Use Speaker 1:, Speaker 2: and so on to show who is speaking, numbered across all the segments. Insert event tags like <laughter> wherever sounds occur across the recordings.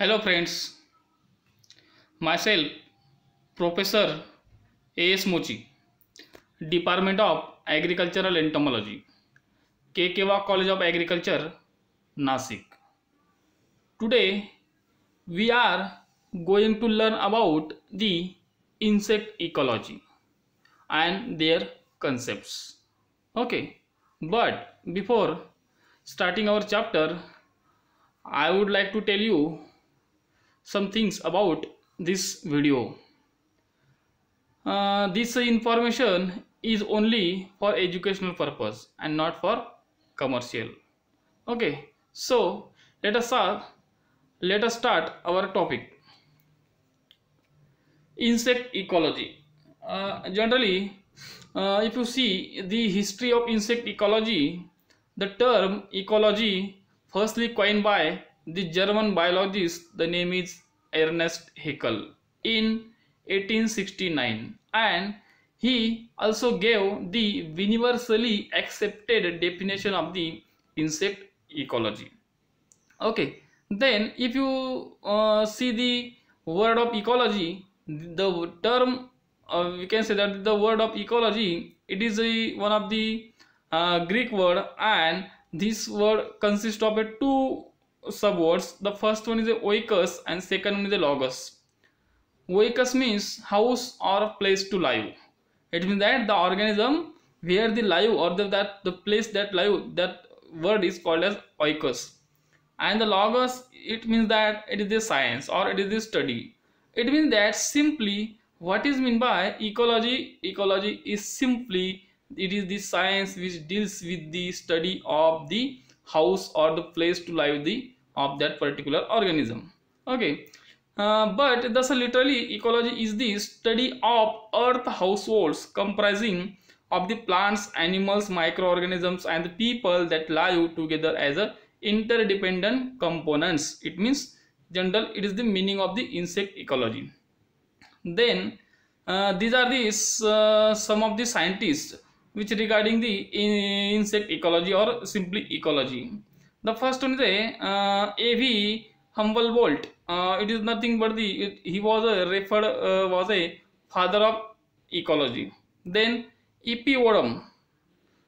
Speaker 1: Hello friends, myself Professor A.S. Mochi, Department of Agricultural Entomology, K. Kewa College of Agriculture, Nashik. Today we are going to learn about the insect ecology and their concepts. Okay, but before starting our chapter, I would like to tell you some things about this video. Uh, this information is only for educational purpose and not for commercial. Okay, so let us start. Let us start our topic. Insect ecology. Uh, generally, uh, if you see the history of insect ecology, the term ecology firstly coined by the German biologist, the name is Ernest Haeckel in 1869 and he also gave the universally accepted definition of the insect ecology. Okay, then if you uh, see the word of ecology, the term uh, we can say that the word of ecology it is a, one of the uh, Greek word and this word consists of a two subwords the first one is a oikos and second one is a logos. Oikos means house or place to live. It means that the organism where the live or the, that the place that live that word is called as oikos. And the logos it means that it is the science or it is the study. It means that simply what is meant by ecology ecology is simply it is the science which deals with the study of the house or the place to live the of that particular organism. Okay. Uh, but thus literally ecology is the study of earth households comprising of the plants animals microorganisms and the people that live together as a interdependent components. It means general it is the meaning of the insect ecology. Then uh, these are these uh, some of the scientists which regarding the insect ecology or simply ecology the first one is a uh, A.V. Humboldt. Uh, it is nothing but the it, he was a referred uh, was a father of ecology. Then E.P. Odum,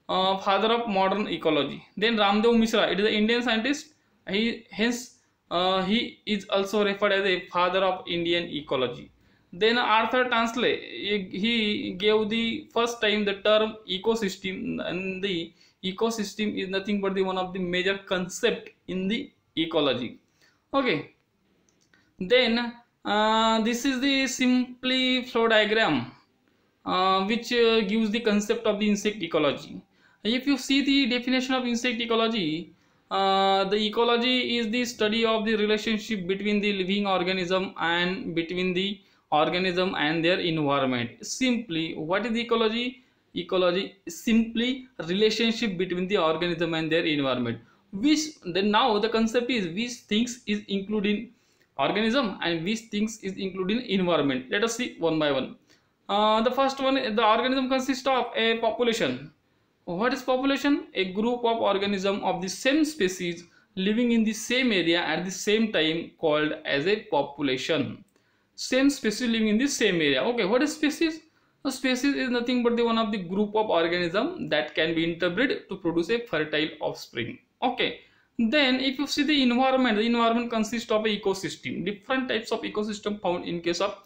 Speaker 1: uh, father of modern ecology. Then Ramdev Mishra, it is an Indian scientist. He hence uh, he is also referred as a father of Indian ecology. Then Arthur Tansley, he gave the first time the term ecosystem and the ecosystem is nothing but the one of the major concept in the ecology. Okay. Then uh, this is the simply flow diagram uh, which uh, gives the concept of the insect ecology. If you see the definition of insect ecology uh, the ecology is the study of the relationship between the living organism and between the organism and their environment. Simply what is ecology ecology is simply relationship between the organism and their environment. Which then now the concept is which things is including organism and which things is including environment. Let us see one by one. Uh, the first one the organism consists of a population. What is population? A group of organism of the same species living in the same area at the same time called as a population. Same species living in the same area. Okay what is species a species is nothing but the one of the group of organism that can be interbred to produce a fertile offspring. Okay. Then if you see the environment, the environment consists of a ecosystem. Different types of ecosystem found in case of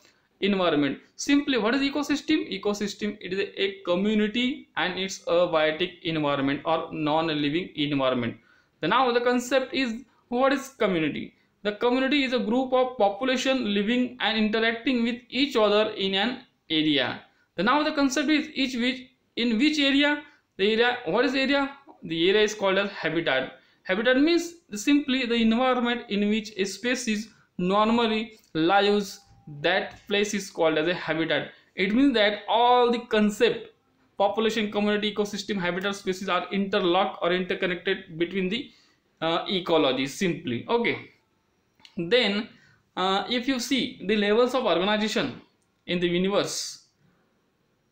Speaker 1: environment. Simply what is ecosystem? Ecosystem it is a, community and it's a biotic environment or non-living environment. Now the concept is what is community? The community is a group of population living and interacting with each other in an area the now the concept is each which in which area the area what is the area? The area is called as habitat. Habitat means simply the environment in which a species normally lives that place is called as a habitat. It means that all the concept population community ecosystem habitat species are interlocked or interconnected between the uh, ecology simply. Okay. Then uh, if you see the levels of organization in the universe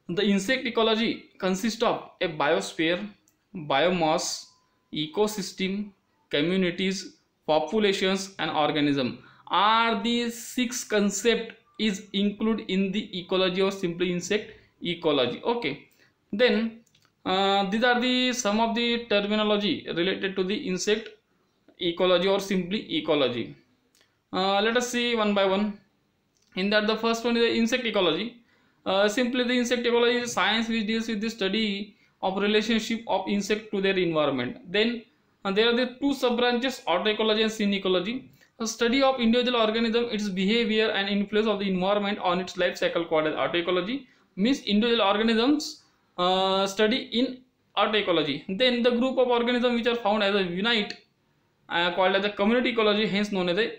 Speaker 1: the insect ecology consists of a biosphere, biomass, ecosystem, communities, populations and organism. are these six concept is included in the ecology or simply insect ecology? Okay. Then uh, these are the some of the terminology related to the insect ecology or simply ecology. Uh, let us see one by one. In that the first one is the insect ecology uh, simply the insect ecology is science which deals with the study of relationship of insect to their environment then uh, there are the two sub branches autoecology and synecology a study of individual organism, its behavior and influence of the environment on its life cycle called as autoecology means individual organisms uh, study in autoecology. Then the group of organisms which are found as a unite uh, called as a community ecology hence known as a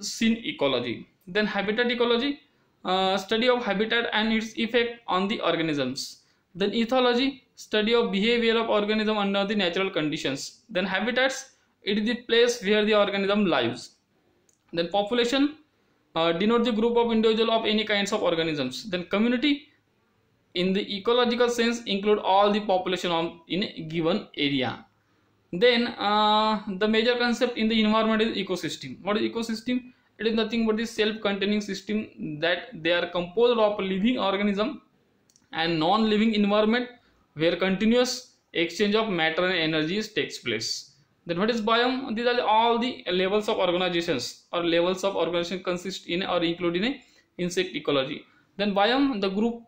Speaker 1: synecology. Then habitat ecology uh, study of habitat and its effect on the organisms. Then ethology study of behavior of organism under the natural conditions. Then habitats it is the place where the organism lives. Then population uh, denote the group of individual of any kinds of organisms. Then community in the ecological sense include all the population of in a given area. Then uh, the major concept in the environment is ecosystem. What is ecosystem it is nothing but the self-containing system that they are composed of living organism and non-living environment where continuous exchange of matter and energies takes place. Then what is biome? These are all the levels of organizations. Or levels of organization consist in or include in a insect ecology. Then biome the group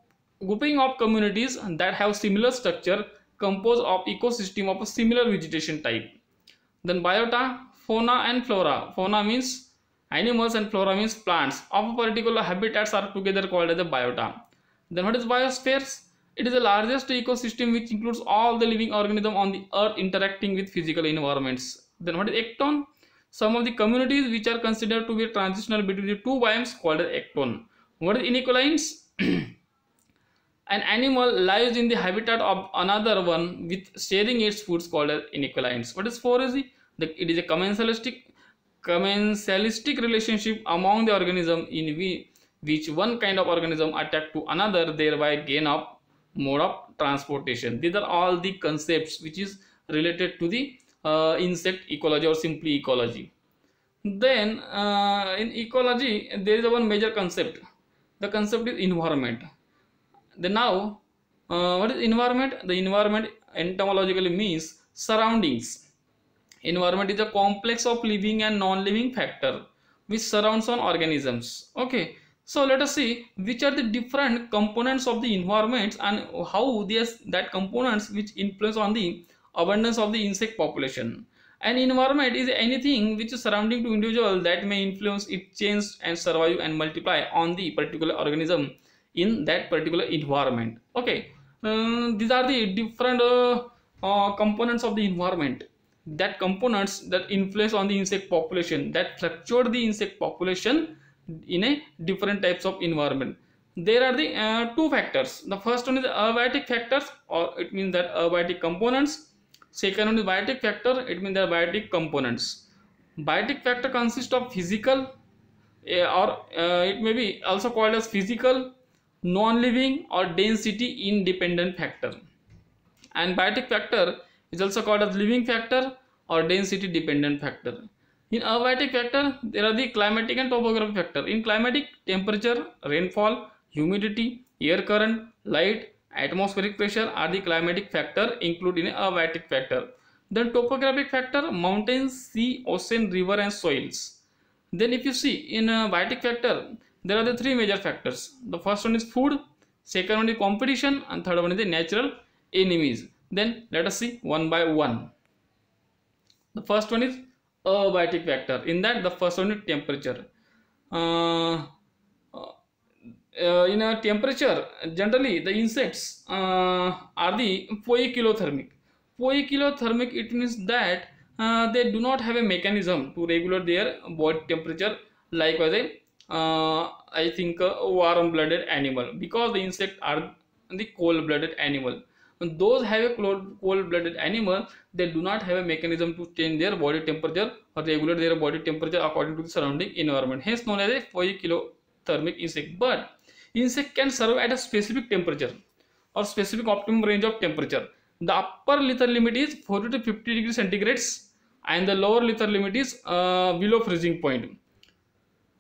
Speaker 1: grouping of communities that have similar structure composed of ecosystem of a similar vegetation type. Then biota fauna and flora. Fauna means animals and flora means plants of a particular habitats are together called as a biota then what is biospheres it is the largest ecosystem which includes all the living organisms on the earth interacting with physical environments. Then what is ecotone? Some of the communities which are considered to be transitional between the two biomes called as ecotone. What is inquilines? <clears throat> An animal lives in the habitat of another one with sharing its foods called as inquilines. What is? The, it is a commensalistic commensalistic relationship among the organism in which one kind of organism attack to another thereby gain of mode of transportation. These are all the concepts which is related to the uh, insect ecology or simply ecology. Then uh, in ecology there is one major concept. The concept is environment. Then now uh, what is environment? The environment entomologically means surroundings environment is a complex of living and non-living factor which surrounds on organisms okay so let us see which are the different components of the environments and how there's that components which influence on the abundance of the insect population. An environment is anything which is surrounding to individual that may influence it change and survive and multiply on the particular organism in that particular environment. Okay, uh, these are the different uh, uh, components of the environment that components that influence on the insect population that fluctuate the insect population in a different types of environment. There are the uh, two factors. The first one is the abiotic factors or it means that abiotic components. Second one is biotic factor it means the biotic components. Biotic factor consists of physical uh, or uh, it may be also called as physical non-living or density independent factor. And biotic factor is also called as living factor or density dependent factor in abiotic factor, there are the climatic and topographic factor. In climatic, temperature, rainfall, humidity, air current, light, atmospheric pressure are the climatic factor included in abiotic factor. Then topographic factor, mountains, sea, ocean, river and soils. Then if you see in a biotic factor, there are the three major factors. The first one is food, second one is competition and third one is the natural enemies. Then let us see one by one. The first one is abiotic factor in that the first one is temperature. Uh, uh, in a temperature generally the insects uh, are the poikilothermic. Poikilothermic it means that uh, they do not have a mechanism to regulate their body temperature. Like as a uh, I think warm blooded animal. Because the insect are the cold blooded animal when those have a cold-blooded animal, they do not have a mechanism to change their body temperature or regulate their body temperature according to the surrounding environment. Hence known as a poikilothermic insect. But insect can survive at a specific temperature or specific optimum range of temperature. The upper lethal limit is 40 to 50 degrees centigrades and the lower lethal limit is uh, below freezing point.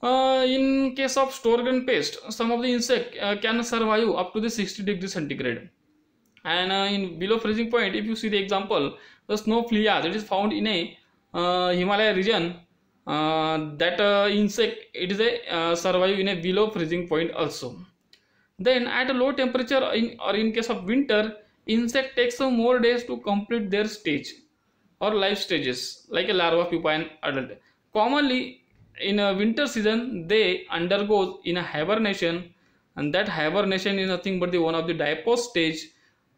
Speaker 1: Uh, in case of store grain pest, some of the insect uh, can survive up to the 60 degrees centigrade. And uh, in below freezing point, if you see the example, the snow flea that is found in a uh, Himalaya region, uh, that uh, insect it is a survive in a below freezing point also. Then at a low temperature in, or in case of winter, insect takes some more days to complete their stage or life stages like a larva, pupa and adult. Commonly in a winter season they undergo in a hibernation and that hibernation is nothing but the one of the diapause stage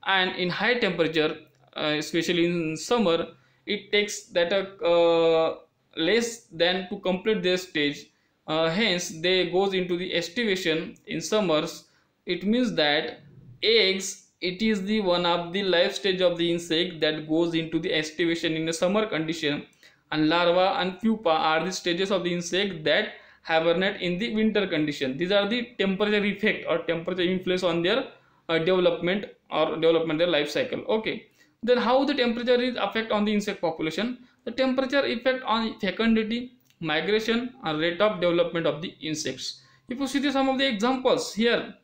Speaker 1: and in high temperature uh, especially in summer it takes that uh, less than to complete their stage. Uh, hence they goes into the estivation in summers. It means that eggs it is the one of the life stage of the insect that goes into the estivation in a summer condition. And larva and pupa are the stages of the insect that hibernate in the winter condition. These are the temperature effect or temperature influence on their uh, development or development their life cycle. Okay. Then how the temperature is affect on the insect population? The temperature effect on fecundity migration and rate of development of the insects. If you see some of the examples here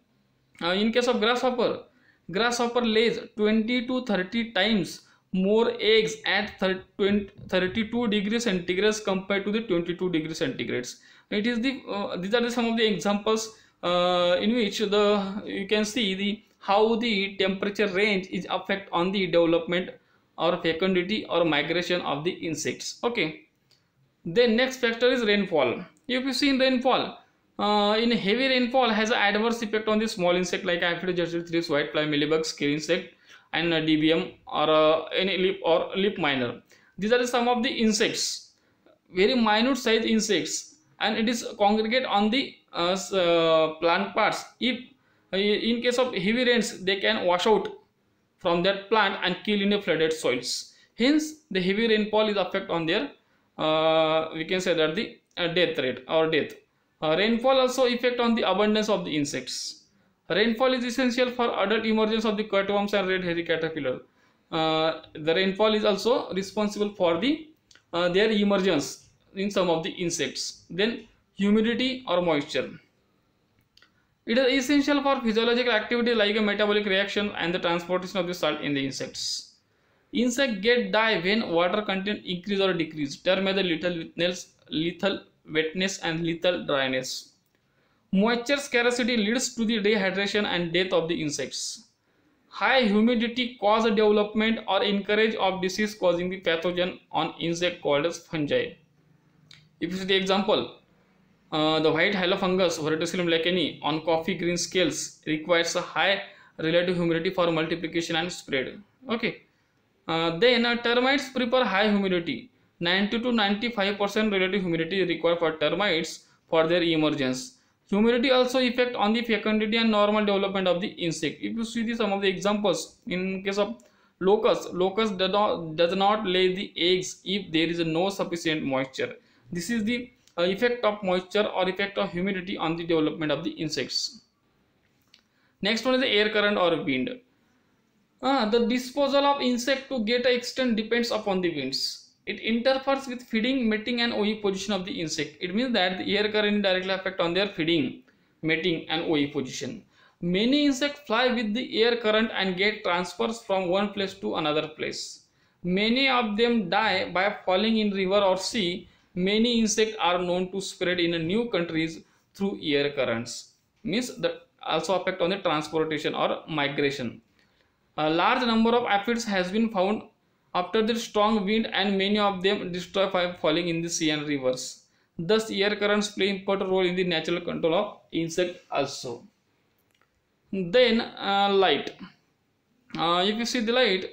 Speaker 1: uh, in case of grasshopper grasshopper lays 20 to 30 times more eggs at 32 degrees centigrade compared to the 22 degrees centigrade it is the uh, these are the, some of the examples uh, in which the you can see the how the temperature range is affect on the development or fecundity or migration of the insects. Okay. Then next factor is rainfall. If you see in rainfall uh, in heavy rainfall has an adverse effect on the small insect like aphid thrips white fly mealybugs kill insect and dbm or uh, any leaf or leaf miner. These are some of the insects. Very minute size insects. And it is congregate on the uh, uh, plant parts. If uh, in case of heavy rains they can wash out from that plant and kill in the flooded soils hence the heavy rainfall is affect on their uh, we can say that the uh, death rate or death rainfall also effect on the abundance of the insects Rainfall is essential for adult emergence of the cutworms and red hairy caterpillar. Uh, the rainfall is also responsible for the uh, their emergence in some of the insects. Then humidity or moisture. It is essential for physiological activity like a metabolic reaction and the transportation of the salt in the insects. Insect get die when water content increase or decrease. Term the lethal wetness, lethal wetness and lethal dryness. Moisture scarcity leads to the dehydration and death of the insects. High humidity cause development or encourage of disease causing the pathogen on insect called as fungi. If you see the example, uh, the white halofungus Verticillium lecanii on coffee green scales requires a high relative humidity for multiplication and spread. Okay. Uh, then uh, termites prefer high humidity. 90 to 95% relative humidity is required for termites for their emergence humidity also effect on the fecundity and normal development of the insect if you see the, some of the examples in case of locust locust does not, does not lay the eggs if there is no sufficient moisture this is the effect of moisture or effect of humidity on the development of the insects next one is the air current or wind uh, the disposal of insect to get extent depends upon the winds it interferes with feeding, mating and oviposition of the insect. It means that the air current directly affect on their feeding, mating and oviposition. Many insects fly with the air current and get transfers from one place to another place. Many of them die by falling in river or sea. Many insects are known to spread in new countries through air currents. Means that also affect on the transportation or migration. A large number of aphids has been found after the strong wind and many of them destroy by falling in the sea and rivers. Thus, air currents play important role in the natural control of insect also. Then uh, light. Uh, if you see the light,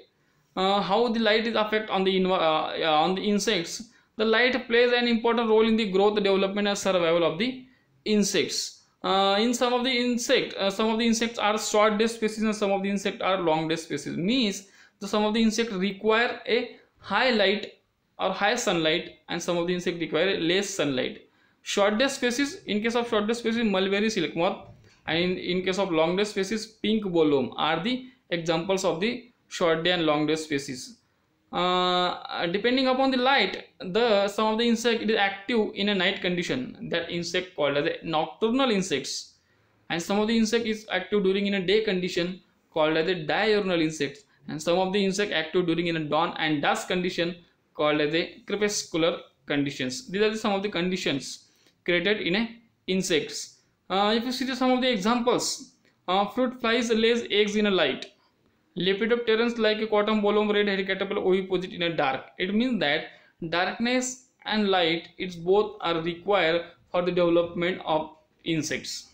Speaker 1: uh, how the light is affect on the uh, on the insects. The light plays an important role in the growth, development, and survival of the insects. Uh, in some of the insect, uh, some of the insects are short day species and some of the insects are long day species. Means so some of the insects require a high light or high sunlight and some of the insects require less sunlight. Short day species, in case of short day species, mulberry silk moth and in, in case of long day species, pink bollworm are the examples of the short day and long day species. Uh, depending upon the light the some of the insect is active in a night condition. That insect called as a nocturnal insects. And some of the insect is active during in a day condition called as a diurnal insects. And some of the insect active during in a dawn and dusk condition called as a crepuscular conditions. These are the, some of the conditions created in a insects. Uh, if you see the, some of the examples uh, fruit flies lays eggs in a light lepidopterans like a cotton bollworm red caterpillar oviposit in a dark. It means that darkness and light it's both are required for the development of insects.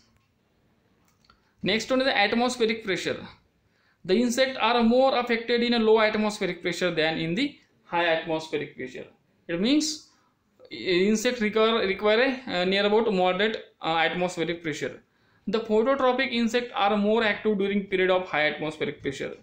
Speaker 1: Next one is the atmospheric pressure. The insects are more affected in a low atmospheric pressure than in the high atmospheric pressure. It means insects require, require a, uh, near about moderate uh, atmospheric pressure. The phototropic insects are more active during period of high atmospheric pressure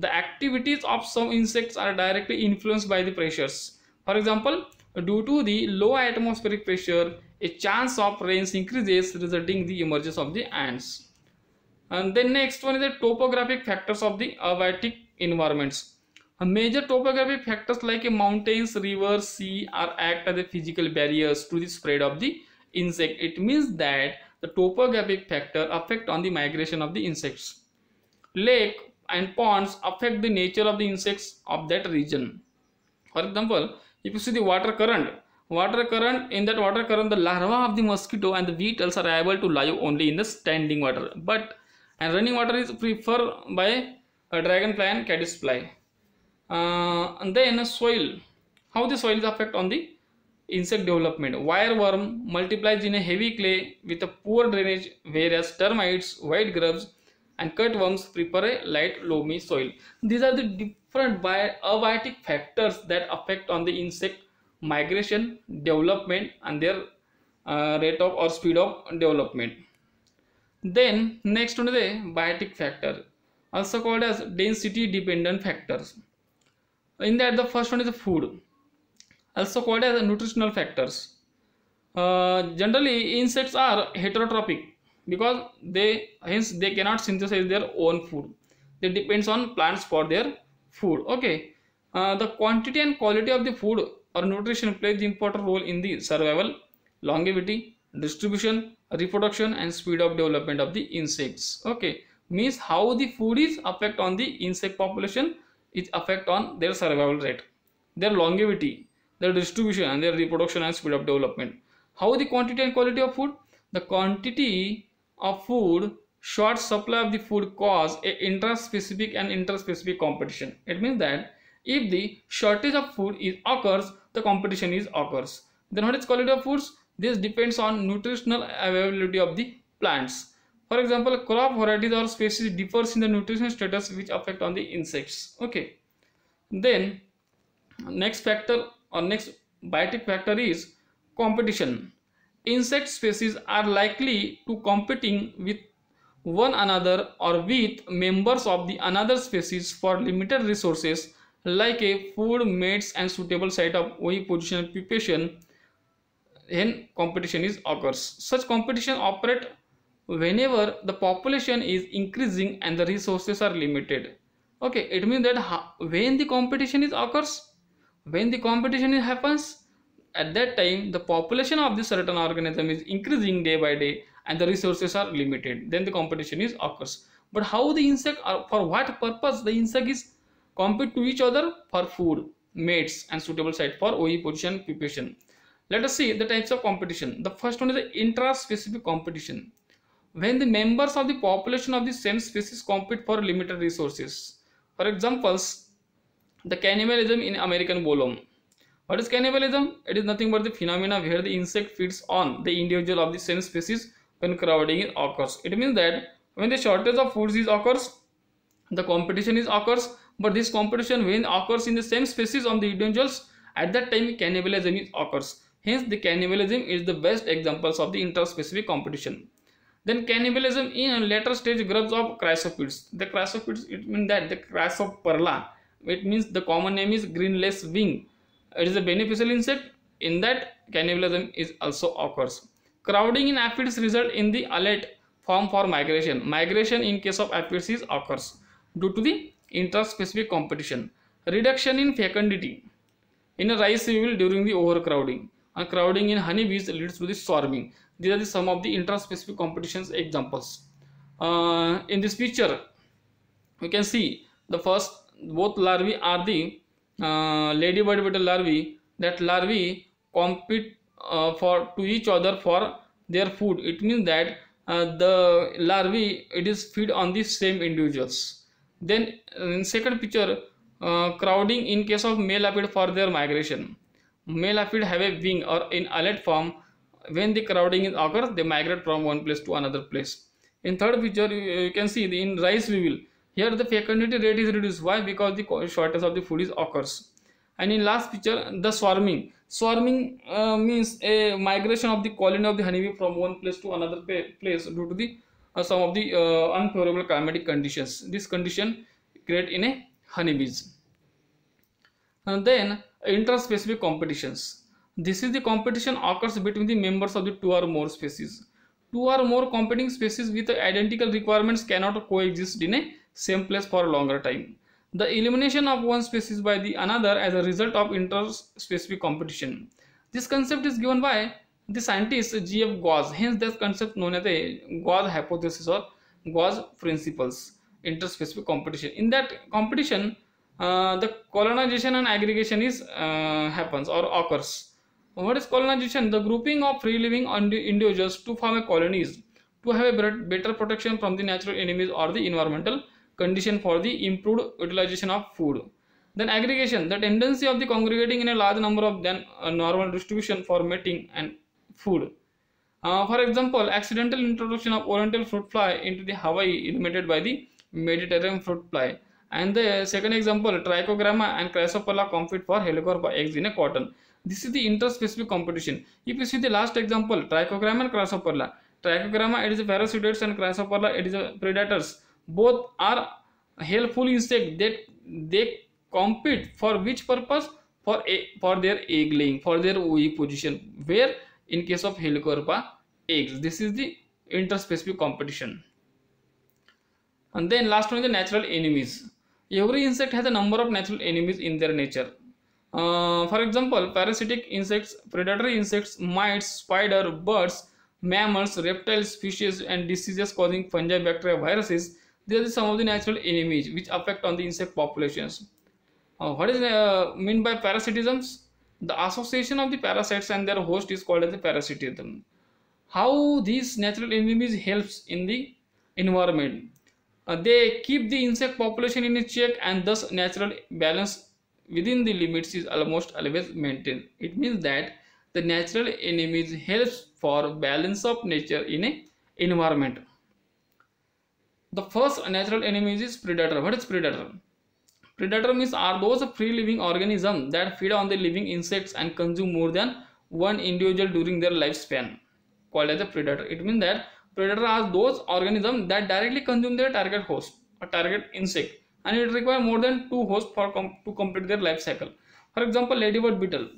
Speaker 1: the activities of some insects are directly influenced by the pressures. For example, due to the low atmospheric pressure, a chance of rains increases resulting the emergence of the ants. And then next one is the topographic factors of the abiotic environments. Major topographic factors like mountains, rivers, sea are act as a physical barriers to the spread of the insect. It means that the topographic factor affect on the migration of the insects. Lake, and ponds affect the nature of the insects of that region. For example, if you see the water current, water current in that water current the larva of the mosquito and the beetles are able to live only in the standing water but and running water is preferred by a dragonfly and caddisfly. Uh, and then soil, how the soil is affect on the insect development. Wireworm multiplies in a heavy clay with a poor drainage whereas termites, white grubs and cutworms prefer a light loamy soil. These are the different abiotic factors that affect on the insect migration, development and their uh, rate of or speed of development. Then next one is the biotic factor also called as density dependent factors. In that the first one is food also called as nutritional factors. Uh, generally insects are heterotrophic because they hence they cannot synthesize their own food. They depends on plants for their food. Okay. Uh, the quantity and quality of the food or nutrition plays the important role in the survival longevity distribution reproduction and speed of development of the insects. Okay. Means how the food is affect on the insect population it affect on their survival rate their longevity their distribution and their reproduction and speed of development. How the quantity and quality of food? The quantity of food short supply of the food cause a intra-specific and inter-specific competition. It means that if the shortage of food is occurs the competition is occurs. Then what is quality of foods? This depends on nutritional availability of the plants. For example crop varieties or species differs in the nutrition status which affect on the insects. Okay. Then next factor or next biotic factor is competition insect species are likely to competing with one another or with members of the another species for limited resources like a food mates and suitable site of oviposition pupation competition is occurs. Such competition operate whenever the population is increasing and the resources are limited. Okay it means that when the competition is occurs when the competition happens at that time the population of this certain organism is increasing day by day and the resources are limited. Then the competition is occurs. But how the insect are, for what purpose the insect is compete to each other? For food mates and suitable site for oviposition pupation let us see the types of competition. The first one is the intra-specific competition. When the members of the population of the same species compete for limited resources. For examples the cannibalism in american bollworm what is cannibalism? It is nothing but the phenomena where the insect feeds on the individual of the same species when crowding occurs. It means that when the shortage of food is occurs, the competition is occurs, but this competition when occurs in the same species on the individuals, at that time cannibalism is occurs. Hence, the cannibalism is the best examples of the interspecific competition. Then cannibalism in a later stage grubs of chrysopids. The chrysopids, it means that the chrysoperla, it means the common name is green lacewing it is a beneficial insect. In that cannibalism is also occurs. Crowding in aphids result in the alate form for migration. Migration in case of aphids is occurs due to the intraspecific competition. Reduction in fecundity. In a rice weevil during the overcrowding. And crowding in honeybees leads to the swarming. These are the some of the intraspecific competitions examples. Uh, in this picture we can see the first both larvae are the ladybird beetle larvae. That larvae compete uh, for to each other for their food. It means that uh, the larvae it is feed on the same individuals. Then in second picture uh, crowding in case of male aphid for their migration. Male aphid have a wing or in alate form. When the crowding is occurs they migrate from one place to another place. In third picture you, you can see the, in rice weevil here the fecundity rate is reduced. Why? Because the shortage of the food is occurs. And in last picture the swarming. Swarming uh, means a migration of the colony of the honeybee from one place to another place due to the uh, some of the uh, unfavorable climatic conditions. This condition create in a honeybees and then interspecific competitions. This is the competition occurs between the members of the two or more species. Two or more competing species with identical requirements cannot coexist in a same place for a longer time the elimination of one species by the another as a result of interspecific competition. This concept is given by the scientist G.F. Gause. Hence, this concept known as the Gause hypothesis or Gause principles, interspecific competition. In that competition, uh, the colonization and aggregation is uh, happens or occurs. What is colonization? The grouping of free living individuals to form a colonies to have a better protection from the natural enemies or the environmental condition for the improved utilization of food. Then aggregation, the tendency of the congregating in a large number of than a normal distribution for mating and food. Uh, for example, accidental introduction of oriental fruit fly into the Hawaii eliminated by the Mediterranean fruit fly. And the second example, Trichogramma and Chrysoperla compete for helicoverpa eggs in a cotton. This is the interspecific competition. If you see the last example, Trichogramma and Chrysoperla. Trichogramma it is a parasitoids and Chrysoperla it is a predators both are helpful insect that they compete for which purpose? For a, for their egg laying for their oviposition where in case of helicoverpa eggs this is the interspecific competition. And then last one is the natural enemies. Every insect has a number of natural enemies in their nature. Uh, for example parasitic insects predatory insects mites spider birds mammals reptiles fishes and diseases causing fungi bacteria viruses these are some of the natural enemies which affect on the insect populations. Uh, what is uh, mean by parasitisms? The association of the parasites and their host is called as the parasitism. How these natural enemies helps in the environment? Uh, they keep the insect population in check and thus natural balance within the limits is almost always maintained. It means that the natural enemies helps for balance of nature in a environment. The first natural enemy is predator. What is predator? Predator means are those free living organisms that feed on the living insects and consume more than one individual during their lifespan called as a predator. It means that predator are those organisms that directly consume their target host or target insect and it require more than two hosts for com to complete their life cycle. For example, ladybird beetle.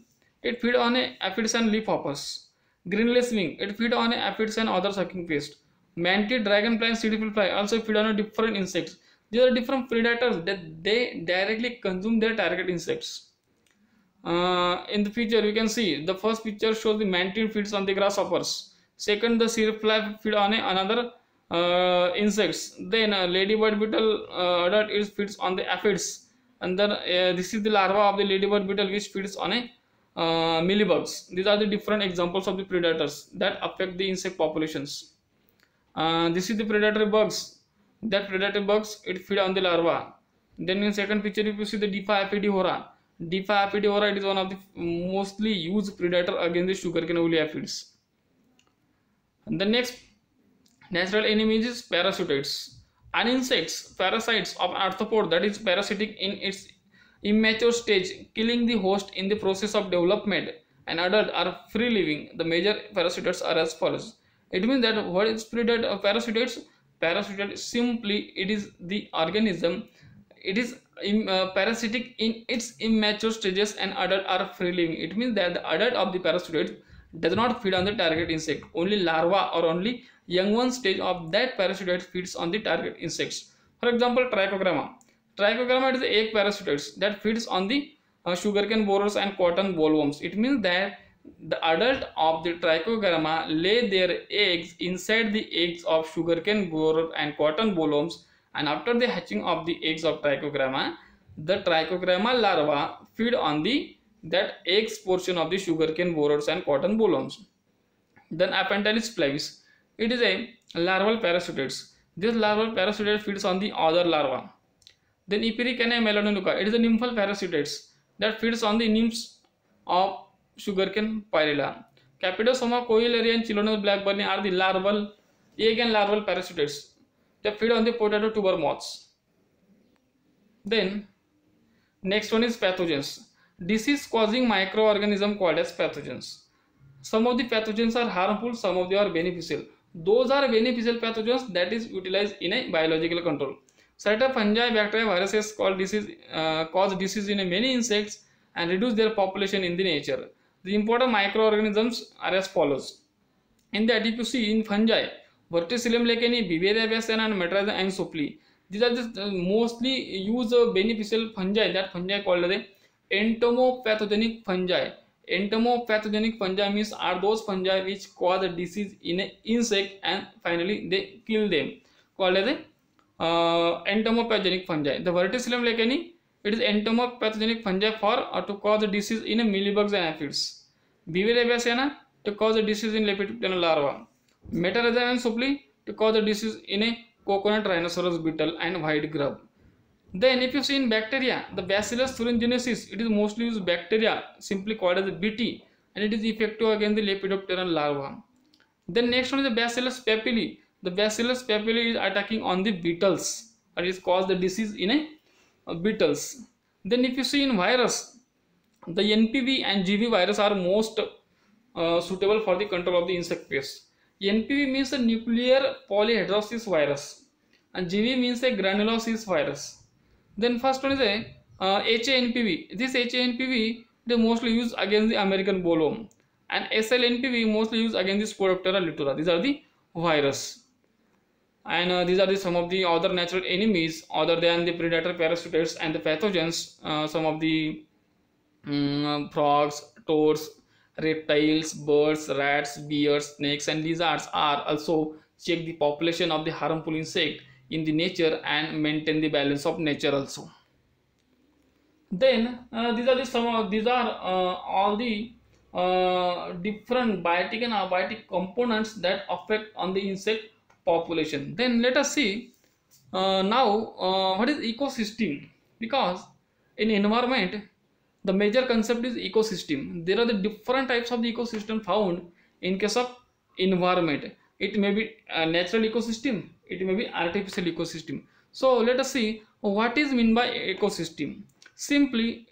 Speaker 1: It feed on a aphids and leafhoppers. Greenlace wing. It feed on a aphids and other sucking pest. Mantid, dragonfly, and syrphid fly also feed on different insects. These are different predators that they directly consume their target insects. Uh, in the picture, you can see the first picture shows the mantid feeds on the grasshoppers. Second, the syrphid fly feed on another uh, insects. Then, uh, ladybird beetle uh, adult is feeds on the aphids. And then uh, this is the larva of the ladybird beetle which feeds on a uh, mealybugs. These are the different examples of the predators that affect the insect populations. Uh, this is the predatory bugs that predatory bugs it feed on the larva. Then in second picture if you see the Dipha aphidivora Dipha aphidivora it is one of the mostly used predator against the sugarcane woolly aphids. The next natural enemy is parasitoids and insects parasites of arthropod that is parasitic in its immature stage killing the host in the process of development. And adult are free living. The major parasitoids are as follows it means that what is predator uh, parasitoids? Parasitoid simply it is the organism. It is uh, parasitic in its immature stages and adult are free living. It means that the adult of the parasitoid does not feed on the target insect. Only larva or only young one stage of that parasitoid feeds on the target insects. For example trichogramma. Trichogramma is egg parasitoids that feeds on the uh, sugarcane borers and cotton bollworms. It means that the adult of the trichogramma lay their eggs inside the eggs of sugarcane borer and cotton bollworms and after the hatching of the eggs of trichogramma, the trichogramma larva feed on the that eggs portion of the sugarcane borers and cotton bollworms. Then Apanteles flavipes. It is a larval parasitoids. This larval parasitoid feeds on the other larva. Then Epiricania melanoleuca. It is a nymphal parasitoids that feeds on the nymphs of sugarcane pyrilla. Capitosoma, coileria, and Chilonas black bunny are the larval, egg and larval parasitoids. They feed on the potato tuber moths. Then next one is pathogens. Disease causing microorganism called as pathogens. Some of the pathogens are harmful, some of them are beneficial. Those are beneficial pathogens that is utilized in a biological control. Certain fungi, bacteria, viruses called disease, uh, cause disease in many insects and reduce their population in the nature. The important microorganisms are as follows. In you see in fungi, Verticillium lecanii, Beauveria bassiana, and Metarhizium ansoplii. These are uh, mostly use uh, beneficial fungi. That fungi called as entomopathogenic fungi. Entomopathogenic fungi means are those fungi which cause a disease in an insect and finally they kill them. Called as a uh, entomopathogenic fungi. The Verticillium lecanii it is entomopathogenic fungi for uh, to cause disease in a mealybugs and aphids. Beauveria bassiana to cause a disease in lepidopteran larva. Metarhizium anisopliae to cause disease in a coconut rhinoceros beetle and white grub. Then if you see in bacteria, the Bacillus thuringiensis, it is mostly used bacteria simply called as Bt and it is effective against the lepidopteran larva. Then next one is the Bacillus popilliae. The Bacillus popilliae is attacking on the beetles and it cause the disease in a beetles. Then if you see in virus, the NPV and GV virus are most uh, suitable for the control of the insect pests. NPV means a nuclear polyhedrosis virus and GV means a granulosis virus. Then first one is a uh, HANPV. This HANPV they mostly use against the American bollworm and SLNPV mostly used against the Spodoptera litura. These are the virus and uh, these are the some of the other natural enemies other than the predator parasites and the pathogens. Uh, some of the um, frogs, toads, reptiles, birds, rats, bears, snakes and lizards are also check the population of the harmful insect in the nature and maintain the balance of nature also. Then uh, these are the some of these are uh, all the uh, different biotic and abiotic components that affect on the insect population. Then let us see uh, now uh, what is ecosystem? Because in environment the major concept is ecosystem. There are the different types of the ecosystem found in case of environment. It may be a natural ecosystem. It may be artificial ecosystem. So let us see what is mean by ecosystem. Simply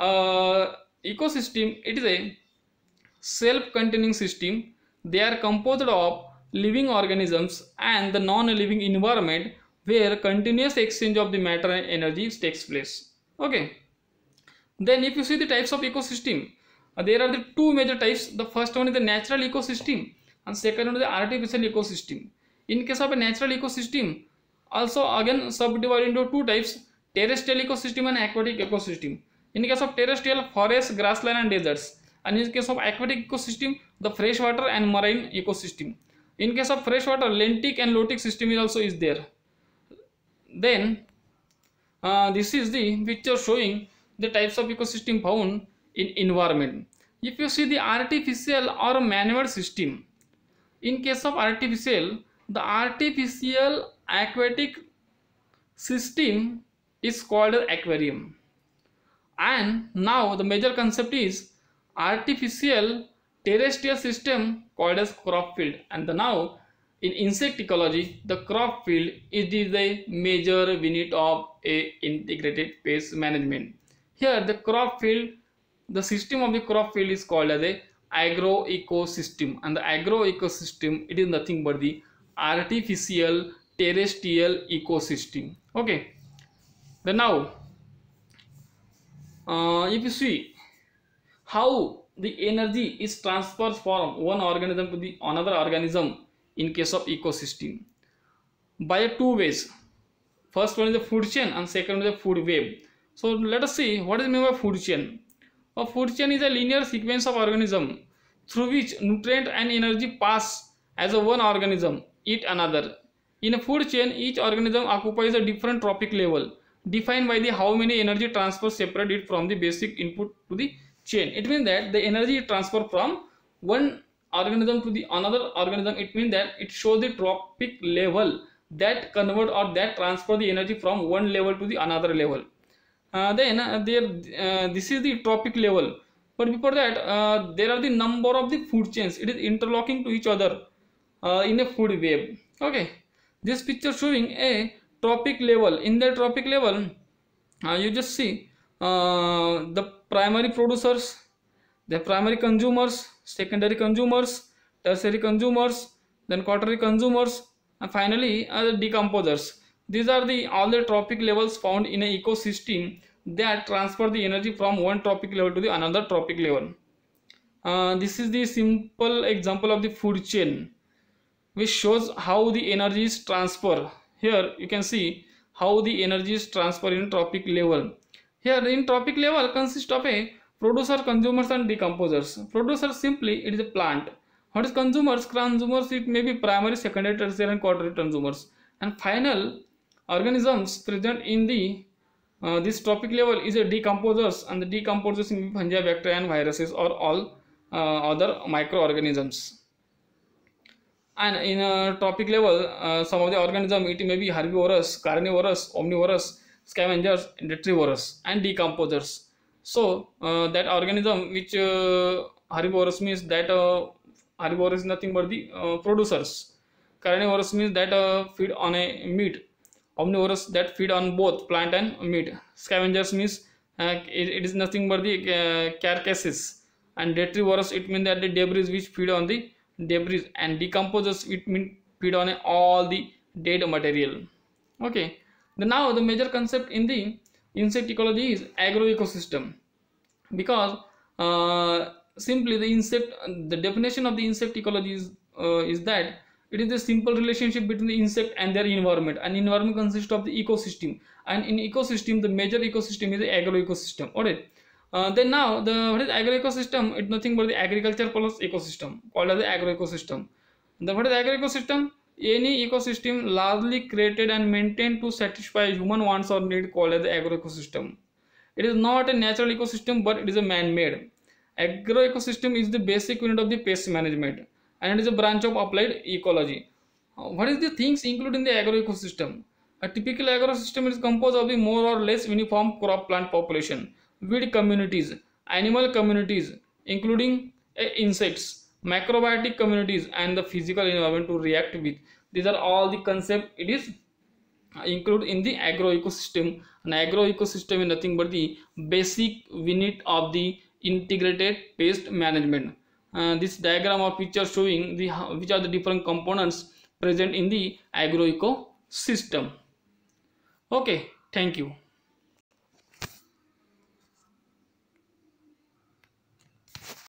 Speaker 1: uh, ecosystem it is a self-containing system. They are composed of living organisms and the non-living environment where continuous exchange of the matter and energy takes place okay then if you see the types of ecosystem, uh, there are the two major types. The first one is the natural ecosystem and second one is the artificial ecosystem. In case of a natural ecosystem, also again subdivided into two types, terrestrial ecosystem and aquatic ecosystem. In case of terrestrial, forest, grassland and deserts. And in case of aquatic ecosystem, the freshwater and marine ecosystem. In case of freshwater, lentic and lotic system is also is there. Then, uh, this is the picture showing the types of ecosystem found in environment. If you see the artificial or man-made system, in case of artificial, the artificial aquatic system is called aquarium. And now the major concept is artificial terrestrial system called as crop field. And the now in insect ecology, the crop field is the major unit of a integrated pest management. Here the crop field, the system of the crop field is called as a agro ecosystem and the agro ecosystem it is nothing but the artificial terrestrial ecosystem okay then now uh, if you see how the energy is transferred from one organism to the another organism in case of ecosystem. By two ways. First one is the food chain and second is the food web so let us see what is meant by food chain. A food chain is a linear sequence of organism through which nutrient and energy pass as a one organism eat another. In a food chain each organism occupies a different trophic level defined by the how many energy transfer separate it from the basic input to the chain. It means that the energy transfer from one organism to the another organism it means that it shows the trophic level that convert or that transfer the energy from one level to the another level. Uh, then uh, there uh, this is the trophic level. But before that uh, there are the number of the food chains. It is interlocking to each other uh, in a food web okay. This picture showing a trophic level. In the trophic level uh, you just see the primary producers the primary consumers secondary consumers tertiary consumers then quaternary consumers and finally uh, the decomposers. These are the all the trophic levels found in an ecosystem that transfer the energy from one trophic level to the another trophic level. Uh, this is the simple example of the food chain which shows how the energy is transfer. Here you can see how the energy is transfer in trophic level here in trophic level consists of a producer consumers and decomposers. Producer simply it is a plant. What is consumers? Consumers it may be primary secondary tertiary and quaternary consumers. And final organisms present in the uh, this trophic level is a decomposers and the decomposers in fungi bacteria and viruses or all uh, other microorganisms. And in a trophic level uh, some of the organism it may be herbivorous carnivorous omnivorous scavengers detrivorous and decomposers. So uh, that organism which uh, herbivorous means that uh, herbivorous is nothing but the uh, producers. Carnivorous means that uh, feed on a meat. Omnivorous that feed on both plant and meat. Scavengers means uh, it, it is nothing but the uh, carcasses. And detrivorous it means that the debris which feed on the debris. And decomposers it means feed on all the dead material. Okay the now the major concept in the insect ecology is agroecosystem. Because uh, simply the insect the definition of the insect ecology is, uh, is that it is the simple relationship between the insect and their environment. And environment consists of the ecosystem. And in ecosystem the major ecosystem is the agroecosystem. Alright uh, then now the what is agroecosystem? It's nothing but the agriculture plus ecosystem called as the agroecosystem. The what is agroecosystem any ecosystem largely created and maintained to satisfy human wants or need called as the agroecosystem. It is not a natural ecosystem but it is a man-made. Agroecosystem is the basic unit of the pest management and it is a branch of applied ecology. What is the things included in the agroecosystem? A typical agrosystem is composed of the more or less uniform crop plant population weed communities animal communities including uh, insects macrobiotic communities and the physical environment to react with. These are all the concept. It is included in the agroecosystem. An agroecosystem is nothing but the basic unit of the integrated pest management. Uh, this diagram or picture showing the which are the different components present in the agroecosystem. Okay thank you